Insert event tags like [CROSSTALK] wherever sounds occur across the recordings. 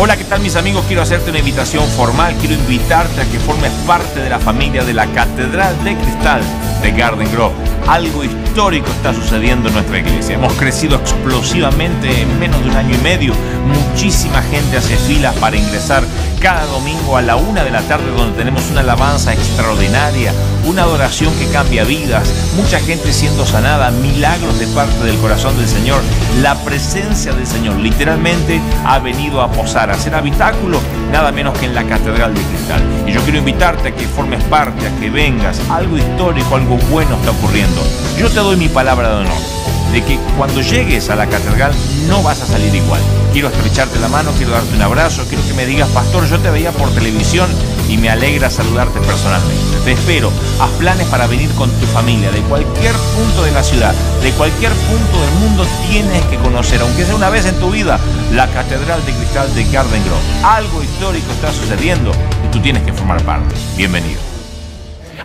Hola, ¿qué tal mis amigos? Quiero hacerte una invitación formal, quiero invitarte a que formes parte de la familia de la Catedral de Cristal de Garden Grove. Algo histórico está sucediendo en nuestra iglesia. Hemos crecido explosivamente en menos de un año y medio. Muchísima gente hace filas para ingresar cada domingo a la una de la tarde donde tenemos una alabanza extraordinaria, una adoración que cambia vidas, mucha gente siendo sanada, milagros de parte del corazón del Señor. La presencia del Señor literalmente ha venido a posar, a hacer habitáculo, nada menos que en la Catedral de Cristal. Y yo quiero invitarte a que formes parte, a que vengas. Algo histórico, algo bueno está ocurriendo. Yo te doy mi palabra de honor de que cuando llegues a la catedral no vas a salir igual. Quiero estrecharte la mano, quiero darte un abrazo, quiero que me digas, pastor, yo te veía por televisión y me alegra saludarte personalmente. Te espero, haz planes para venir con tu familia de cualquier punto de la ciudad, de cualquier punto del mundo tienes que conocer, aunque sea una vez en tu vida, la Catedral de Cristal de Garden Grove. Algo histórico está sucediendo y tú tienes que formar parte. Bienvenido.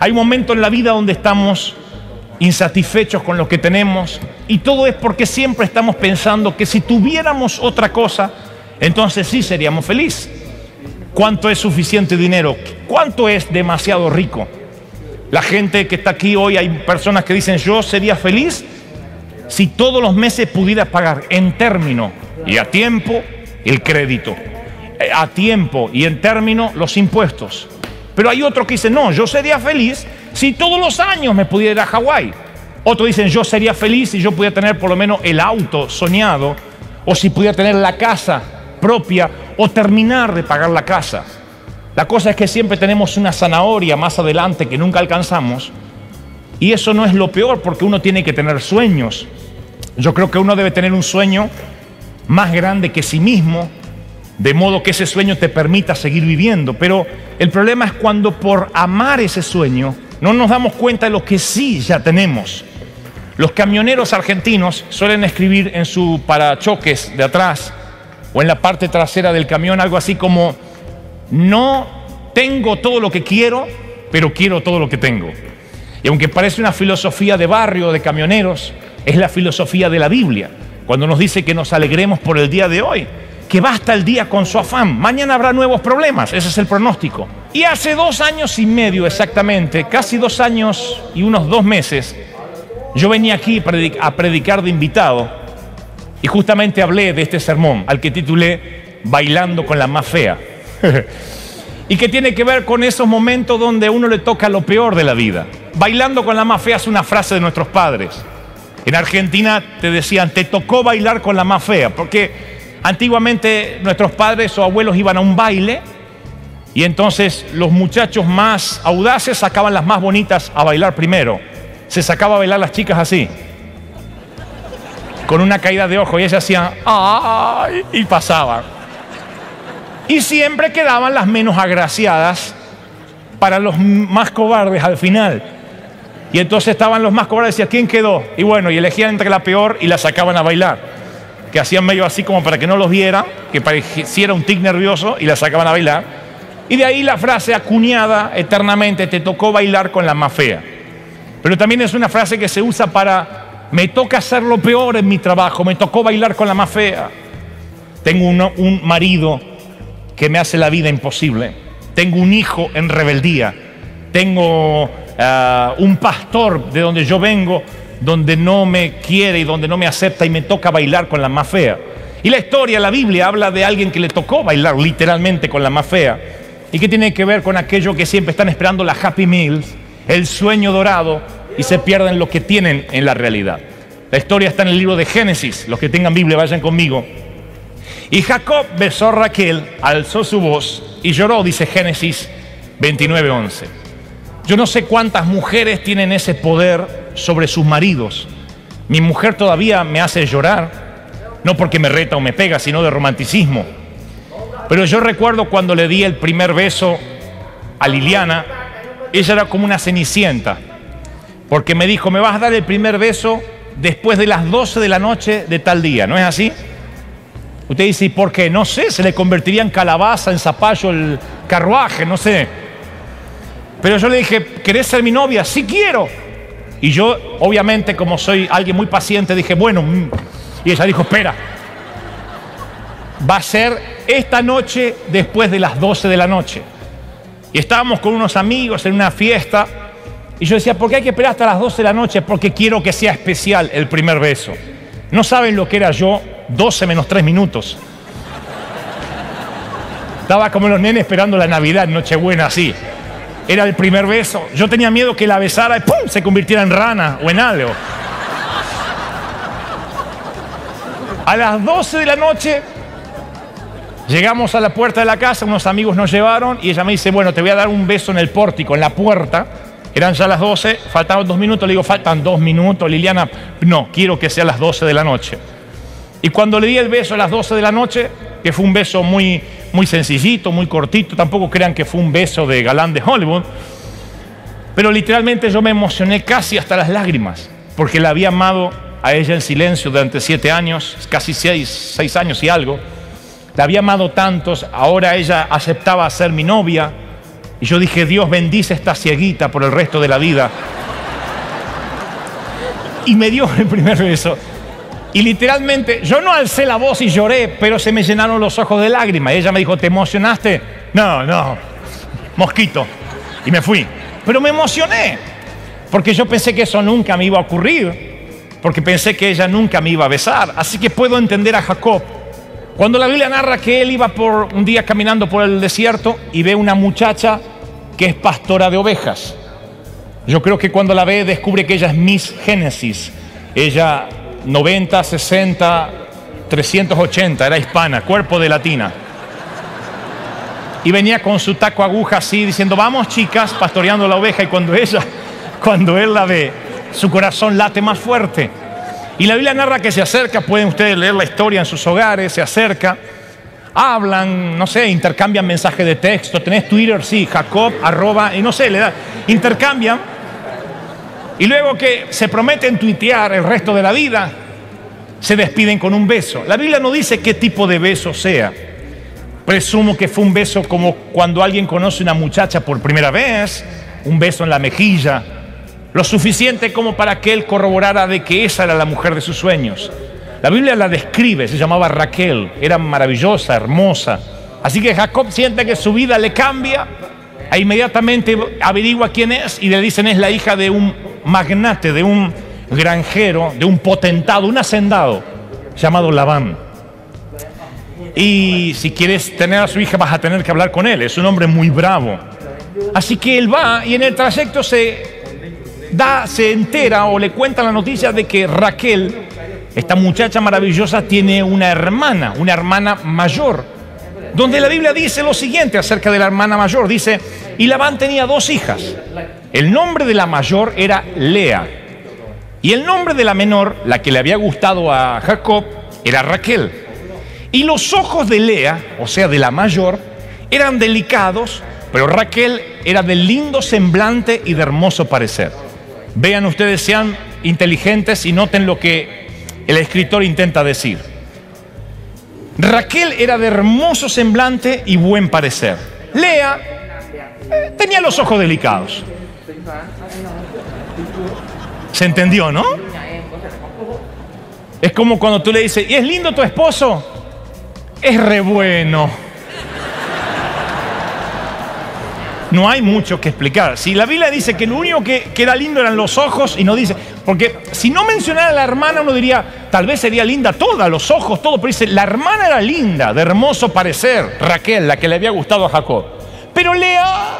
Hay un momento en la vida donde estamos insatisfechos con lo que tenemos y todo es porque siempre estamos pensando que si tuviéramos otra cosa, entonces sí seríamos felices. ¿Cuánto es suficiente dinero? ¿Cuánto es demasiado rico? La gente que está aquí hoy, hay personas que dicen, yo sería feliz si todos los meses pudiera pagar en término y a tiempo el crédito, eh, a tiempo y en término los impuestos. Pero hay otro que dice, no, yo sería feliz si todos los años me pudiera ir a Hawái. Otros dicen, yo sería feliz si yo pudiera tener por lo menos el auto soñado, o si pudiera tener la casa propia, o terminar de pagar la casa. La cosa es que siempre tenemos una zanahoria más adelante que nunca alcanzamos, y eso no es lo peor, porque uno tiene que tener sueños. Yo creo que uno debe tener un sueño más grande que sí mismo, de modo que ese sueño te permita seguir viviendo. Pero el problema es cuando por amar ese sueño no nos damos cuenta de lo que sí ya tenemos. Los camioneros argentinos suelen escribir en su parachoques de atrás o en la parte trasera del camión algo así como, no tengo todo lo que quiero, pero quiero todo lo que tengo. Y aunque parece una filosofía de barrio, de camioneros, es la filosofía de la Biblia, cuando nos dice que nos alegremos por el día de hoy, que basta el día con su afán, mañana habrá nuevos problemas, ese es el pronóstico. Y hace dos años y medio exactamente, casi dos años y unos dos meses, yo venía aquí a predicar de invitado y justamente hablé de este sermón al que titulé Bailando con la más fea. [LAUGHS] y que tiene que ver con esos momentos donde uno le toca lo peor de la vida. Bailando con la más fea es una frase de nuestros padres. En Argentina te decían, te tocó bailar con la más fea, porque antiguamente nuestros padres o abuelos iban a un baile y entonces los muchachos más audaces sacaban las más bonitas a bailar primero se sacaba a bailar las chicas así, con una caída de ojo, y ellas hacían ¡ay! y pasaban. Y siempre quedaban las menos agraciadas para los más cobardes al final. Y entonces estaban los más cobardes y decían, ¿quién quedó? Y bueno, y elegían entre la peor y la sacaban a bailar. Que hacían medio así como para que no los vieran, que pareciera un tic nervioso y la sacaban a bailar. Y de ahí la frase acuñada eternamente, te tocó bailar con la más fea. Pero también es una frase que se usa para, me toca hacer lo peor en mi trabajo, me tocó bailar con la más fea. Tengo un marido que me hace la vida imposible. Tengo un hijo en rebeldía. Tengo ah, un pastor de donde yo vengo, donde no me quiere y donde no me acepta y me toca bailar con la más fea. Y la historia, la Biblia habla de alguien que le tocó bailar literalmente con la más fea. ¿Y qué tiene que ver con aquello que siempre están esperando las Happy Meals? el sueño dorado y se pierden lo que tienen en la realidad. La historia está en el libro de Génesis. Los que tengan Biblia, vayan conmigo. Y Jacob besó a Raquel, alzó su voz y lloró, dice Génesis 29:11. Yo no sé cuántas mujeres tienen ese poder sobre sus maridos. Mi mujer todavía me hace llorar, no porque me reta o me pega, sino de romanticismo. Pero yo recuerdo cuando le di el primer beso a Liliana, ella era como una cenicienta, porque me dijo, me vas a dar el primer beso después de las 12 de la noche de tal día, ¿no es así? Usted dice, ¿y por qué? No sé, se le convertiría en calabaza, en zapallo el carruaje, no sé. Pero yo le dije, ¿querés ser mi novia? Sí quiero. Y yo, obviamente, como soy alguien muy paciente, dije, bueno, mm". y ella dijo, espera. va a ser esta noche después de las 12 de la noche. Y estábamos con unos amigos en una fiesta y yo decía, ¿por qué hay que esperar hasta las 12 de la noche? Porque quiero que sea especial el primer beso. No saben lo que era yo, 12 menos 3 minutos. Estaba como los nenes esperando la Navidad, Nochebuena, así. Era el primer beso. Yo tenía miedo que la besara y ¡pum! se convirtiera en rana o en algo. A las 12 de la noche llegamos a la puerta de la casa, unos amigos nos llevaron y ella me dice, bueno, te voy a dar un beso en el pórtico, en la puerta. Eran ya las 12, faltaban dos minutos, le digo, faltan dos minutos, Liliana, no, quiero que sea las 12 de la noche. Y cuando le di el beso a las 12 de la noche, que fue un beso muy, muy sencillito, muy cortito, tampoco crean que fue un beso de galán de Hollywood, pero literalmente yo me emocioné casi hasta las lágrimas, porque la había amado a ella en silencio durante siete años, casi seis, seis años y algo. La había amado tantos, ahora ella aceptaba ser mi novia. Y yo dije, Dios bendice esta cieguita por el resto de la vida. Y me dio el primer beso. Y literalmente, yo no alcé la voz y lloré, pero se me llenaron los ojos de lágrimas. Y ella me dijo, ¿te emocionaste? No, no, mosquito. Y me fui. Pero me emocioné, porque yo pensé que eso nunca me iba a ocurrir porque pensé que ella nunca me iba a besar. Así que puedo entender a Jacob. Cuando la Biblia narra que él iba por un día caminando por el desierto y ve una muchacha que es pastora de ovejas. Yo creo que cuando la ve descubre que ella es Miss Génesis. Ella 90, 60, 380, era hispana, cuerpo de latina. Y venía con su taco aguja así diciendo, vamos chicas, pastoreando la oveja. Y cuando ella, cuando él la ve, su corazón late más fuerte. Y la Biblia narra que se acerca, pueden ustedes leer la historia en sus hogares, se acerca, hablan, no sé, intercambian mensajes de texto, tenés Twitter, sí, Jacob, arroba, y no sé, le da, intercambian. Y luego que se prometen tuitear el resto de la vida, se despiden con un beso. La Biblia no dice qué tipo de beso sea. Presumo que fue un beso como cuando alguien conoce a una muchacha por primera vez, un beso en la mejilla, lo suficiente como para que él corroborara de que esa era la mujer de sus sueños. La Biblia la describe, se llamaba Raquel, era maravillosa, hermosa. Así que Jacob siente que su vida le cambia, e inmediatamente averigua quién es y le dicen es la hija de un magnate, de un granjero, de un potentado, un hacendado llamado Labán. Y si quieres tener a su hija vas a tener que hablar con él, es un hombre muy bravo. Así que él va y en el trayecto se da, se entera o le cuenta la noticia de que Raquel, esta muchacha maravillosa, tiene una hermana, una hermana mayor, donde la Biblia dice lo siguiente acerca de la hermana mayor. Dice, y Labán tenía dos hijas. El nombre de la mayor era Lea. Y el nombre de la menor, la que le había gustado a Jacob, era Raquel. Y los ojos de Lea, o sea, de la mayor, eran delicados, pero Raquel era de lindo semblante y de hermoso parecer. Vean ustedes, sean inteligentes y noten lo que el escritor intenta decir. Raquel era de hermoso semblante y buen parecer. Lea eh, tenía los ojos delicados. ¿Se entendió, no? Es como cuando tú le dices, ¿y es lindo tu esposo? Es re bueno. no hay mucho que explicar. Si la Biblia dice que lo único que, era lindo eran los ojos y no dice, porque si no mencionara a la hermana uno diría, tal vez sería linda toda, los ojos, todo, pero dice, la hermana era linda, de hermoso parecer, Raquel, la que le había gustado a Jacob. Pero Lea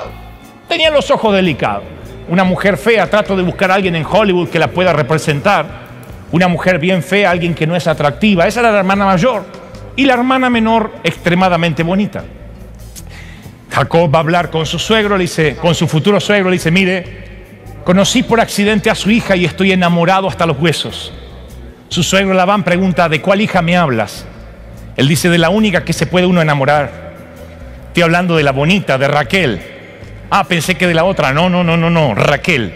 tenía los ojos delicados. Una mujer fea, trato de buscar a alguien en Hollywood que la pueda representar. Una mujer bien fea, alguien que no es atractiva. Esa era la hermana mayor. Y la hermana menor, extremadamente bonita. Jacob va a hablar con su suegro, le dice, con su futuro suegro, le dice, mire, conocí por accidente a su hija y estoy enamorado hasta los huesos. Su suegro Labán pregunta, ¿de cuál hija me hablas? Él dice, de la única que se puede uno enamorar. Estoy hablando de la bonita, de Raquel. Ah, pensé que de la otra. No, no, no, no, no, Raquel.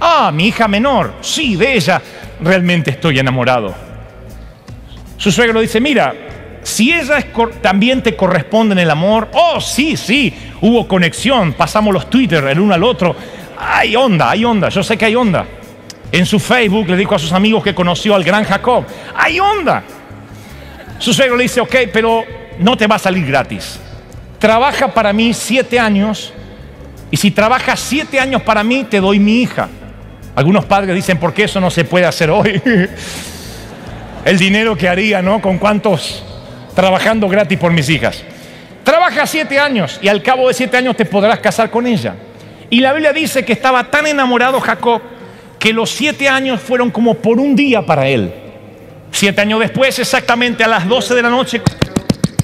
Ah, mi hija menor. Sí, de ella realmente estoy enamorado. Su suegro dice, mira, si ella también te corresponde en el amor, oh sí, sí, hubo conexión, pasamos los Twitter el uno al otro, hay onda, hay onda, yo sé que hay onda. En su Facebook le dijo a sus amigos que conoció al gran Jacob, hay onda. Su suegro le dice, ok, pero no te va a salir gratis. Trabaja para mí siete años y si trabajas siete años para mí, te doy mi hija. Algunos padres dicen, ¿por qué eso no se puede hacer hoy? [LAUGHS] El dinero que haría, ¿no? Con cuántos trabajando gratis por mis hijas. Trabaja siete años y al cabo de siete años te podrás casar con ella. Y la Biblia dice que estaba tan enamorado Jacob que los siete años fueron como por un día para él. Siete años después, exactamente a las doce de la noche,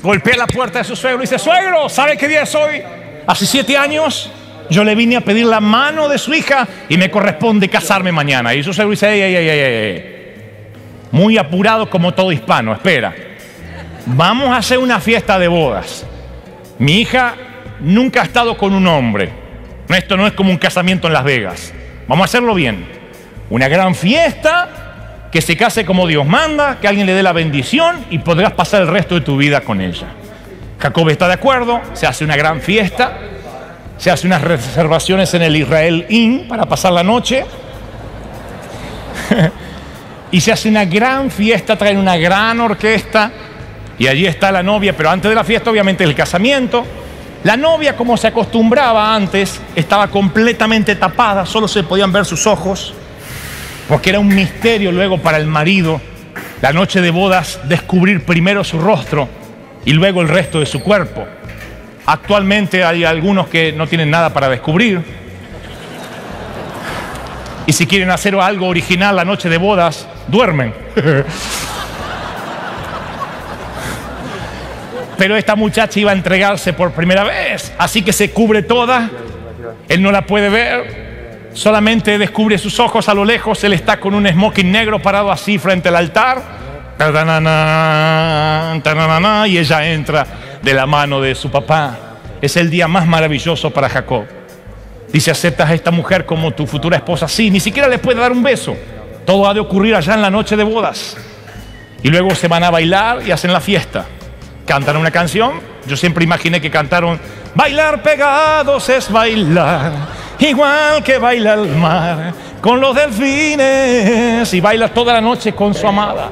golpea la puerta de su suegro y dice, suegro, ¿sabe qué día es hoy? Hace siete años yo le vine a pedir la mano de su hija y me corresponde casarme mañana. Y su suegro dice, ey, ey, ey, ey, muy apurado como todo hispano, espera. Vamos a hacer una fiesta de bodas. Mi hija nunca ha estado con un hombre. Esto no es como un casamiento en Las Vegas. Vamos a hacerlo bien. Una gran fiesta, que se case como Dios manda, que alguien le dé la bendición y podrás pasar el resto de tu vida con ella. Jacob está de acuerdo, se hace una gran fiesta, se hace unas reservaciones en el Israel Inn para pasar la noche. [LAUGHS] y se hace una gran fiesta, traen una gran orquesta y allí está la novia, pero antes de la fiesta obviamente el casamiento. La novia, como se acostumbraba antes, estaba completamente tapada, solo se podían ver sus ojos, porque era un misterio luego para el marido, la noche de bodas, descubrir primero su rostro y luego el resto de su cuerpo. Actualmente hay algunos que no tienen nada para descubrir. Y si quieren hacer algo original la noche de bodas, duermen. [LAUGHS] Pero esta muchacha iba a entregarse por primera vez, así que se cubre toda. Él no la puede ver, solamente descubre sus ojos a lo lejos. Él está con un smoking negro parado así frente al altar. Y ella entra de la mano de su papá. Es el día más maravilloso para Jacob. Dice, aceptas a esta mujer como tu futura esposa. Sí, ni siquiera le puede dar un beso. Todo ha de ocurrir allá en la noche de bodas. Y luego se van a bailar y hacen la fiesta cantan una canción. Yo siempre imaginé que cantaron, bailar pegados es bailar, igual que baila el mar, con los delfines, y baila toda la noche con su amada.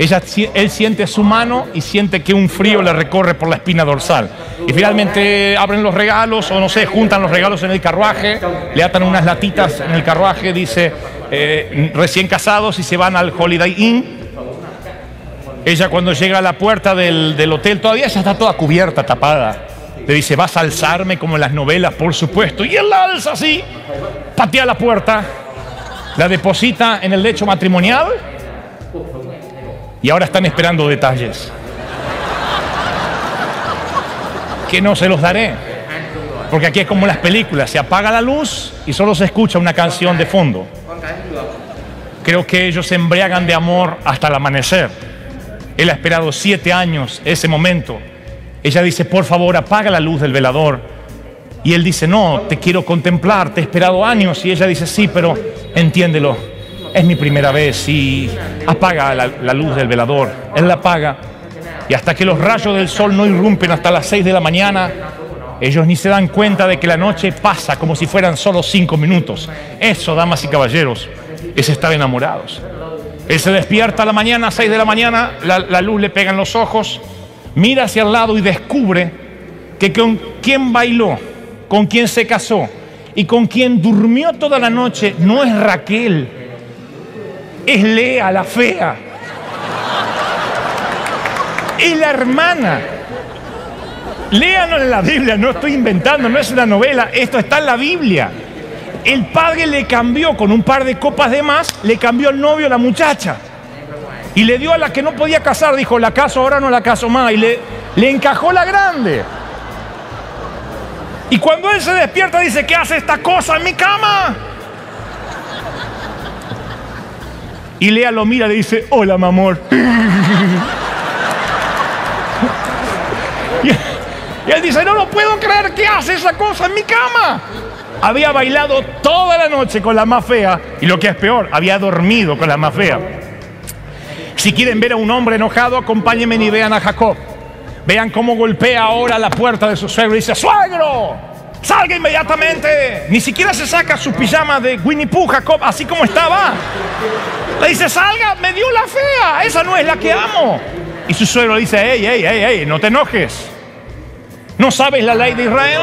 Ella, él siente su mano y siente que un frío le recorre por la espina dorsal. Y finalmente abren los regalos, o no sé, juntan los regalos en el carruaje, le atan unas latitas en el carruaje, dice, eh, recién casados y se van al Holiday Inn ella cuando llega a la puerta del, hotel, todavía ya está toda cubierta, tapada. Le dice, vas a alzarme como en las novelas, por supuesto. Y él la alza así, patea la puerta, la deposita en el lecho matrimonial y ahora están esperando detalles. Que no se los daré. Porque aquí es como las películas, se apaga la luz y solo se escucha una canción de fondo. Creo que ellos se embriagan de amor hasta el amanecer. Él ha esperado siete años ese momento. Ella dice, por favor, apaga la luz del velador. Y él dice, no, te quiero contemplar, te he esperado años. Y ella dice, sí, pero entiéndelo, es mi primera vez y apaga la, la luz del velador. Él la apaga. Y hasta que los rayos del sol no irrumpen hasta las seis de la mañana, ellos ni se dan cuenta de que la noche pasa como si fueran solo cinco minutos. Eso, damas y caballeros, es estar enamorados. Él se despierta a la mañana, a 6 de la mañana, la, luz le pega en los ojos, mira hacia el lado y descubre que con quien bailó, con quien se casó y con quien durmió toda la noche no es Raquel, es Lea, la fea. Es la hermana. Léanlo en la Biblia, no estoy inventando, no es una novela, esto está en la Biblia el padre le cambió con un par de copas de más, le cambió el novio a la muchacha. Y le dio a la que no podía casar, dijo, la caso ahora no la caso más. Y le, le encajó la grande. Y cuando él se despierta dice, ¿qué hace esta cosa en mi cama? Y Lea lo mira y le dice, hola, mi amor. [LAUGHS] y él dice, no lo puedo creer, ¿qué hace esa cosa en mi cama? había bailado toda la noche con la más fea y lo que es peor, había dormido con la más fea. Si quieren ver a un hombre enojado, acompáñenme y vean a Jacob. Vean cómo golpea ahora la puerta de su suegro y dice, suegro, salga inmediatamente. Ni siquiera se saca su pijama de Winnie Pooh, Jacob, así como estaba. Le dice, salga, me dio la fea, esa no es la que amo. Y su suegro dice, hey, hey, hey, hey, no te enojes. ¿No sabes la ley de Israel?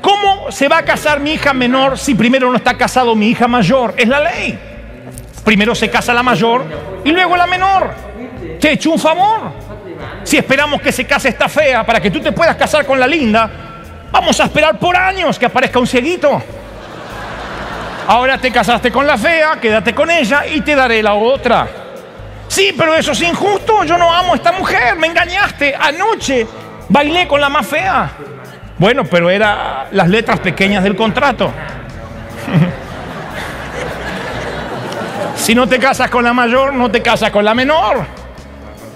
¿Cómo se va a casar mi hija menor si primero no está casado mi hija mayor? Es la ley. Primero se casa la mayor y luego la menor. Te he hecho un favor. Si esperamos que se case esta fea para que tú te puedas casar con la linda, vamos a esperar por años que aparezca un cieguito. Ahora te casaste con la fea, quédate con ella y te daré la otra. Sí, pero eso es injusto. Yo no amo a esta mujer. Me engañaste. Anoche bailé con la más fea. Bueno, pero eran las letras pequeñas del contrato. [LAUGHS] si no te casas con la mayor, no te casas con la menor.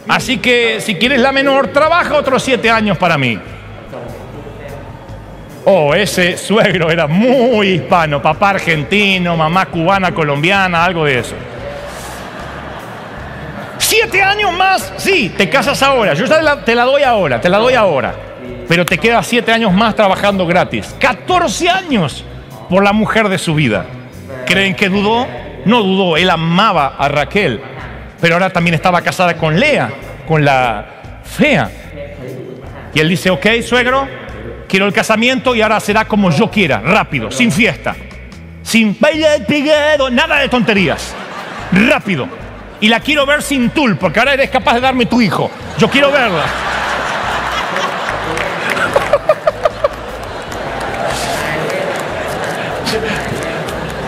Así que si quieres la menor, trabaja otros siete años para mí. Oh, ese suegro era muy hispano, papá argentino, mamá cubana, colombiana, algo de eso. Siete años más, sí, te casas ahora. Yo la, te la doy ahora, te la doy ahora. Pero te quedas siete años más trabajando gratis. 14 años por la mujer de su vida. ¿Creen que dudó? No dudó, él amaba a Raquel. Pero ahora también estaba casada con Lea, con la fea. Y él dice, ok, suegro, quiero el casamiento y ahora será como yo quiera, rápido, sin fiesta, sin bailar pegado, nada de tonterías, rápido. Y la quiero ver sin tul, porque ahora eres capaz de darme tu hijo. Yo quiero verla.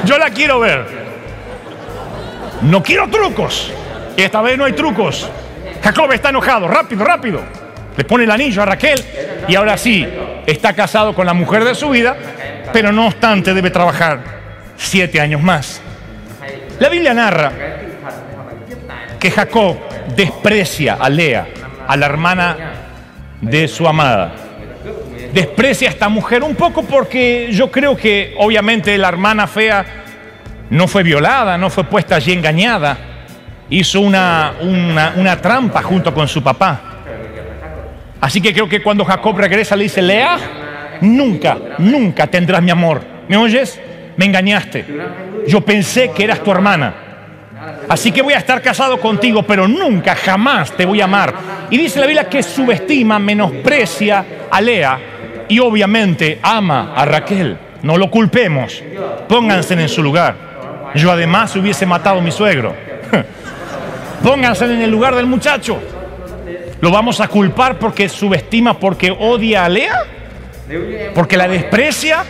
Yo la quiero ver. No quiero trucos. Esta vez no hay trucos. Jacob está enojado, rápido, rápido. Le pone el anillo a Raquel y ahora sí, está casado con la mujer de su vida, pero no obstante debe trabajar siete años más. La Biblia narra que Jacob desprecia a Lea, a la hermana de su amada. Desprecia a esta mujer un poco porque yo creo que obviamente la hermana fea no fue violada, no fue puesta allí engañada, hizo una, una, una trampa junto con su papá. Así que creo que cuando Jacob regresa le dice, Lea, nunca, nunca tendrás mi amor. ¿Me oyes? Me engañaste. Yo pensé que eras tu hermana. Así que voy a estar casado contigo, pero nunca, jamás te voy a amar. Y dice la Biblia que subestima, menosprecia a Lea y obviamente ama a Raquel. No lo culpemos. Pónganse en su lugar. Yo además hubiese matado a mi suegro. [LAUGHS] Pónganse en el lugar del muchacho. ¿Lo vamos a culpar porque subestima, porque odia a Lea? ¿Porque la desprecia?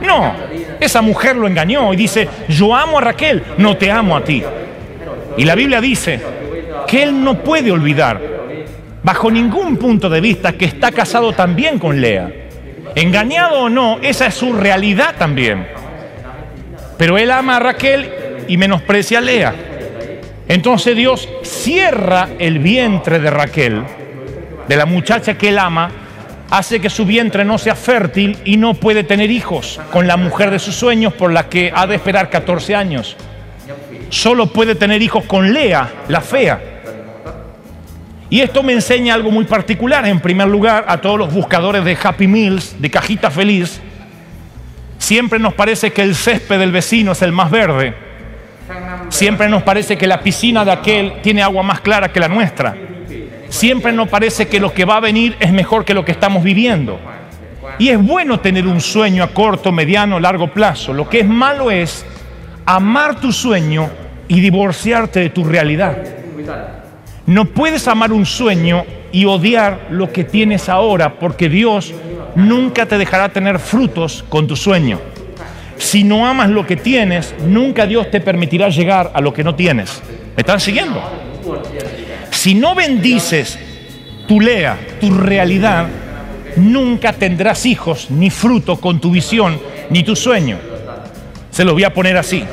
No, esa mujer lo engañó y dice, yo amo a Raquel, no te amo a ti. Y la Biblia dice que él no puede olvidar, bajo ningún punto de vista, que está casado también con Lea. Engañado o no, esa es su realidad también. Pero él ama a Raquel y menosprecia a Lea. Entonces Dios cierra el vientre de Raquel, de la muchacha que él ama, hace que su vientre no sea fértil y no puede tener hijos con la mujer de sus sueños por la que ha de esperar 14 años. Solo puede tener hijos con Lea, la fea. Y esto me enseña algo muy particular. En primer lugar, a todos los buscadores de Happy Meals, de cajita feliz, siempre nos parece que el césped del vecino es el más verde. Siempre nos parece que la piscina de aquel tiene agua más clara que la nuestra. Siempre nos parece que lo que va a venir es mejor que lo que estamos viviendo. Y es bueno tener un sueño a corto, mediano, largo plazo. Lo que es malo es amar tu sueño y divorciarte de tu realidad. No puedes amar un sueño y odiar lo que tienes ahora porque Dios nunca te dejará tener frutos con tu sueño. Si no amas lo que tienes, nunca Dios te permitirá llegar a lo que no tienes. ¿Me están siguiendo? Si no bendices tu lea, tu realidad, nunca tendrás hijos ni fruto con tu visión ni tu sueño. Se lo voy a poner así.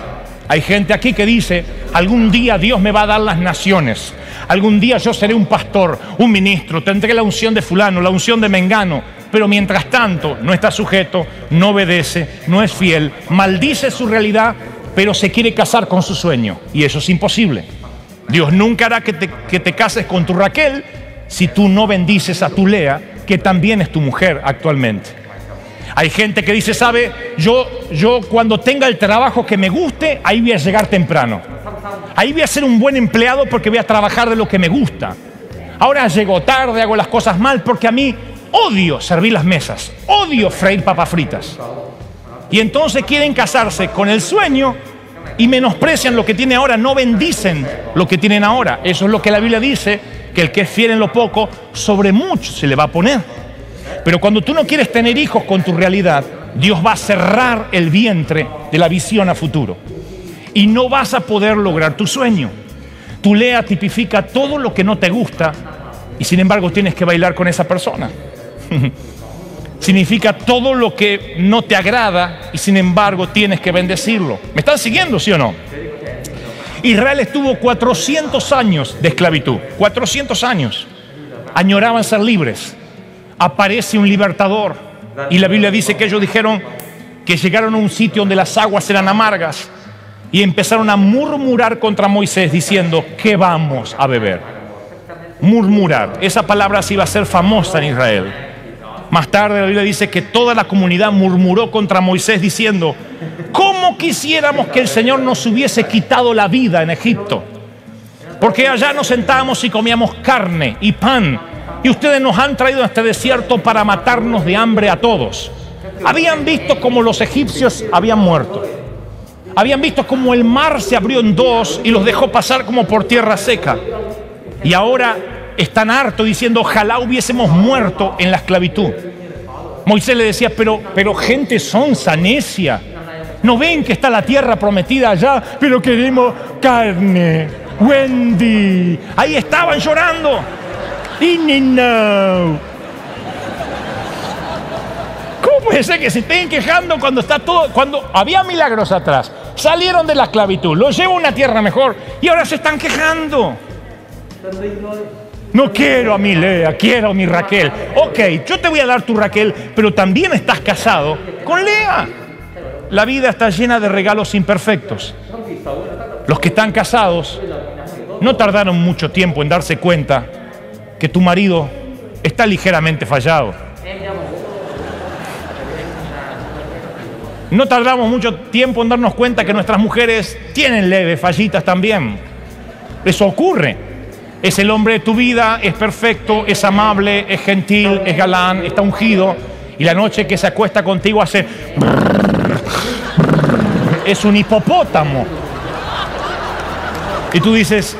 Hay gente aquí que dice, algún día Dios me va a dar las naciones. Algún día yo seré un pastor, un ministro, tendré la unción de fulano, la unción de Mengano. Pero mientras tanto no está sujeto, no obedece, no es fiel, maldice su realidad, pero se quiere casar con su sueño. Y eso es imposible. Dios nunca hará que te, que te cases con tu Raquel si tú no bendices a tu Lea, que también es tu mujer actualmente. Hay gente que dice, sabe, yo, yo cuando tenga el trabajo que me guste, ahí voy a llegar temprano. Ahí voy a ser un buen empleado porque voy a trabajar de lo que me gusta. Ahora llego tarde, hago las cosas mal porque a mí odio servir las mesas, odio freír papas fritas. Y entonces quieren casarse con el sueño y menosprecian lo que tiene ahora, no bendicen lo que tienen ahora. Eso es lo que la Biblia dice, que el que es fiel en lo poco, sobre mucho se le va a poner. Pero cuando tú no quieres tener hijos con tu realidad, Dios va a cerrar el vientre de la visión a futuro. Y no vas a poder lograr tu sueño. Tu lea tipifica todo lo que no te gusta y sin embargo tienes que bailar con esa persona. [LAUGHS] Significa todo lo que no te agrada y sin embargo tienes que bendecirlo. ¿Me están siguiendo, sí o no? Israel estuvo 400 años de esclavitud. 400 años. Añoraban ser libres. Aparece un libertador. Y la Biblia dice que ellos dijeron que llegaron a un sitio donde las aguas eran amargas y empezaron a murmurar contra Moisés diciendo, ¿qué vamos a beber? Murmurar. Esa palabra sí iba a ser famosa en Israel. Más tarde la Biblia dice que toda la comunidad murmuró contra Moisés diciendo, ¿cómo quisiéramos que el Señor nos hubiese quitado la vida en Egipto? Porque allá nos sentábamos y comíamos carne y pan y ustedes nos han traído a este desierto para matarnos de hambre a todos. Habían visto como los egipcios habían muerto. Habían visto como el mar se abrió en dos y los dejó pasar como por tierra seca. Y ahora están hartos diciendo, ojalá hubiésemos muerto en la esclavitud. Moisés le decía, pero, pero gente sonsa, necia. ¿No ven que está la tierra prometida allá? Pero queremos carne. Wendy. Ahí estaban llorando. Y no. ¿Cómo puede ser que se estén quejando cuando está todo, cuando había milagros atrás? Salieron de la esclavitud, los llevo a una tierra mejor y ahora se están quejando. No quiero a mi Lea, quiero a mi Raquel. Ok, yo te voy a dar tu Raquel, pero también estás casado con Lea. La vida está llena de regalos imperfectos. Los que están casados no tardaron mucho tiempo en darse cuenta que tu marido está ligeramente fallado. No tardamos mucho tiempo en darnos cuenta que nuestras mujeres tienen leves fallitas también. Eso ocurre. Es el hombre de tu vida, es perfecto, es amable, es gentil, es galán, está ungido. Y la noche que se acuesta contigo hace... Es un hipopótamo. Y tú dices,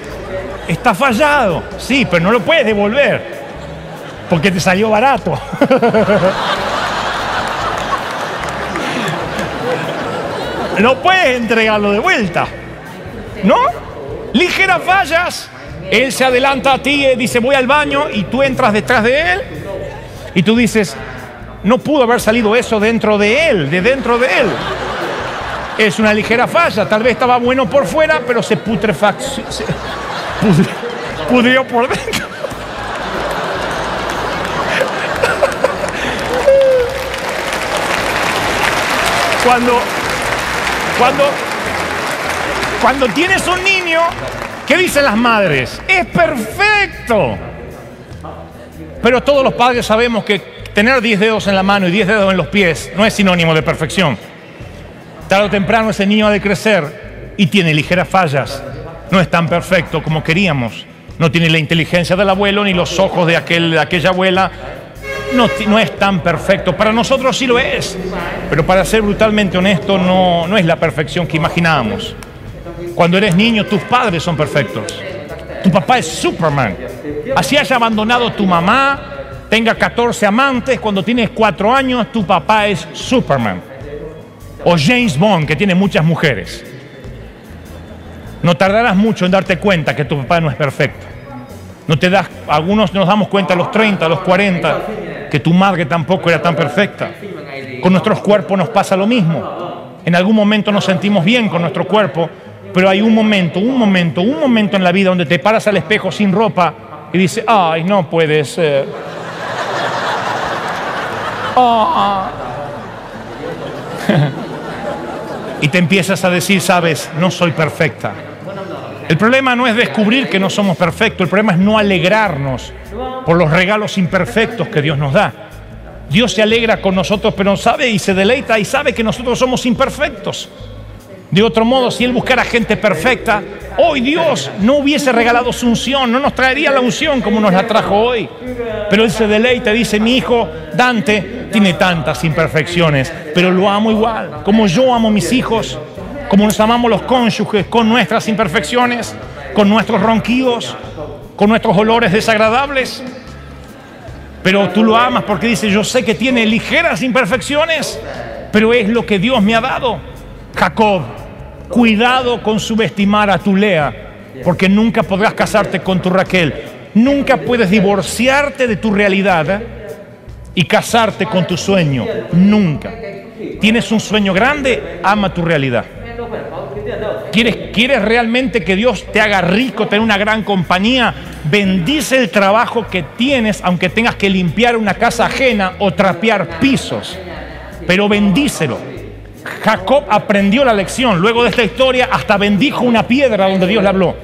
está fallado. Sí, pero no lo puedes devolver. Porque te salió barato. [LAUGHS] no puedes entregarlo de vuelta. ¿No? Ligeras fallas. Él se adelanta a ti y dice, voy al baño y tú entras detrás de él. Y tú dices, no pudo haber salido eso dentro de él, de dentro de él. Es una ligera falla. Tal vez estaba bueno por fuera, pero se putrefacció. Pudrió por dentro. Cuando, cuando, cuando tienes un niño, ¿qué dicen las madres? Es perfecto. Pero todos los padres sabemos que tener 10 dedos en la mano y 10 dedos en los pies no es sinónimo de perfección. Tarde o temprano ese niño ha de crecer y tiene ligeras fallas. No es tan perfecto como queríamos. No tiene la inteligencia del abuelo ni los ojos de, aquel, de aquella abuela. No, es tan perfecto. Para nosotros sí lo es. Pero para ser brutalmente honesto, no, no es la perfección que imaginábamos. Cuando eres niño, tus padres son perfectos. Tu papá es Superman. Así haya abandonado tu mamá, tenga 14 amantes, cuando tienes 4 años, tu papá es Superman. O James Bond, que tiene muchas mujeres. No tardarás mucho en darte cuenta que tu papá no es perfecto. No te das, algunos nos damos cuenta a los 30, a los 40, que tu madre tampoco era tan perfecta. Con nuestros cuerpos nos pasa lo mismo. En algún momento nos sentimos bien con nuestro cuerpo, pero hay un momento, un momento, un momento en la vida donde te paras al espejo sin ropa y dices, ay, no puede ser. Ah. [LAUGHS] y te empiezas a decir, sabes, no soy perfecta. El problema no es descubrir que no somos perfectos, el problema es no alegrarnos por los regalos imperfectos que Dios nos da. Dios se alegra con nosotros, pero sabe y se deleita y sabe que nosotros somos imperfectos. De otro modo, si Él buscara gente perfecta, Hoy Dios no hubiese regalado su unción, no nos traería la unción como nos la trajo hoy. Pero Él se deleita, dice, mi hijo Dante tiene tantas imperfecciones, pero lo amo igual, como yo amo a mis hijos, como nos amamos los cónyuges, con nuestras imperfecciones, con nuestros ronquidos, con nuestros olores desagradables. Pero tú lo amas porque dice, yo sé que tiene ligeras imperfecciones, pero es lo que Dios me ha dado. Jacob, cuidado con subestimar a tu Lea, porque nunca podrás casarte con tu Raquel. Nunca puedes divorciarte de tu realidad y casarte con tu sueño. Nunca. Tienes un sueño grande, ama tu realidad. ¿Quieres, ¿Quieres realmente que Dios te haga rico, tener una gran compañía? Bendice el trabajo que tienes, aunque tengas que limpiar una casa ajena o trapear pisos. Pero bendícelo. Jacob aprendió la lección. Luego de esta historia, hasta bendijo una piedra donde Dios le habló.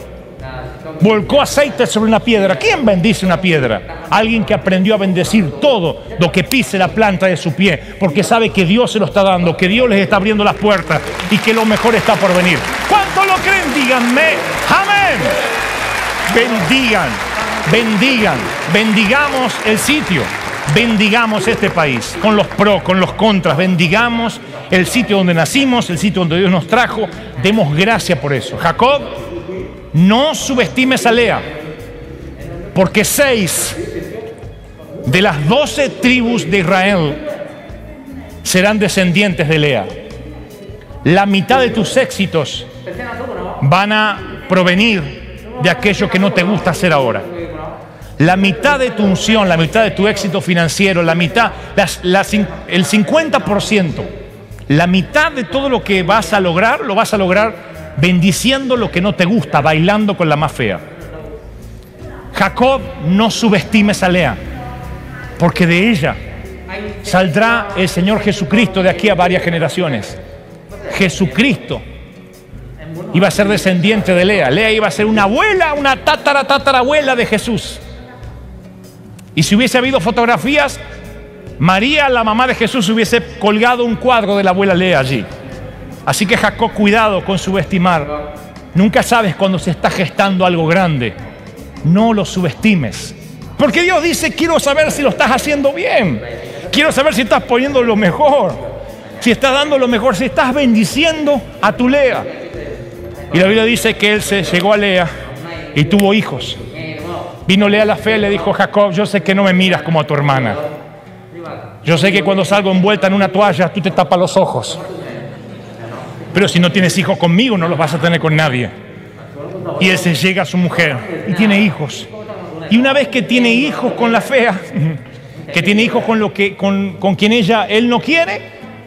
Volcó aceite sobre una piedra. ¿Quién bendice una piedra? Alguien que aprendió a bendecir todo lo que pise la planta de su pie, porque sabe que Dios se lo está dando, que Dios les está abriendo las puertas y que lo mejor está por venir. ¿Cuánto lo creen? Díganme. Amén. Bendigan, bendigan, bendigamos el sitio, bendigamos este país, con los pros, con los contras, bendigamos el sitio donde nacimos, el sitio donde Dios nos trajo, demos gracia por eso. Jacob, no subestimes a Lea, porque seis de las doce tribus de Israel serán descendientes de Lea. La mitad de tus éxitos van a provenir de aquello que no te gusta hacer ahora. La mitad de tu unción, la mitad de tu éxito financiero, la mitad, las- las el 50%, la mitad de todo lo que vas a lograr, lo vas a lograr bendiciendo lo que no te gusta, bailando con la más fea. Jacob, no subestimes a Lea, porque de ella saldrá el Señor Jesucristo de aquí a varias generaciones. Jesucristo iba a ser descendiente de Lea. Lea iba a ser una abuela, una tatara, tatarabuela de Jesús. Y si hubiese habido fotografías, María, la mamá de Jesús, hubiese colgado un cuadro de la abuela Lea allí. Así que Jacob, cuidado con subestimar. Nunca sabes cuando se está gestando algo grande. No lo subestimes. Porque Dios dice, quiero saber si lo estás haciendo bien. Quiero saber si estás poniendo lo mejor. Si estás dando lo mejor, si estás bendiciendo a tu Lea. Y la Biblia dice que él se llegó a Lea y tuvo hijos. Vino Lea la fe le dijo, Jacob, yo sé que no me miras como a tu hermana. Yo sé que cuando salgo envuelta en una toalla, tú te tapas los ojos. Pero si no tienes hijos conmigo, no los vas a tener con nadie. Y él se llega a su mujer y tiene hijos. Y una vez que tiene hijos con la fea, [LAUGHS] que tiene hijos con, lo que, con, con quien ella, él no quiere,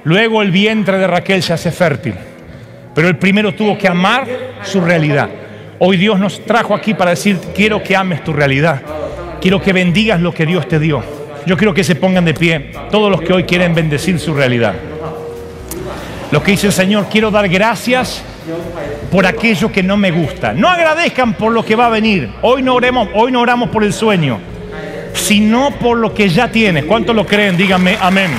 luego el vientre de Raquel se hace fértil. Pero él primero tuvo que amar su realidad. Hoy Dios nos trajo aquí para decir, quiero que ames tu realidad. Quiero que bendigas lo que Dios te dio. Yo quiero que se pongan de pie todos los que hoy quieren bendecir su realidad. Los que dicen, Señor, quiero dar gracias por aquello que no me gusta. No agradezcan por lo que va a venir. Hoy no oremos, hoy no oramos por el sueño, sino por lo que ya tienes. ¿Cuántos lo creen? Díganme amén.